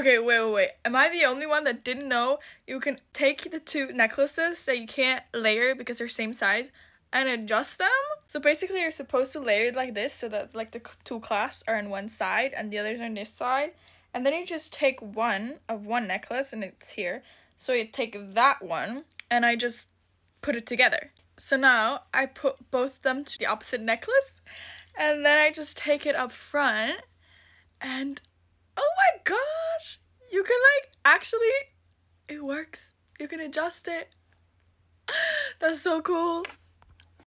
Okay, wait, wait, wait. Am I the only one that didn't know you can take the two necklaces that you can't layer because they're same size and adjust them? So basically, you're supposed to layer it like this so that like the two clasps are on one side and the others are on this side. And then you just take one of one necklace and it's here. So you take that one and I just put it together. So now I put both them to the opposite necklace and then I just take it up front and you can like actually, it works. You can adjust it. That's so cool.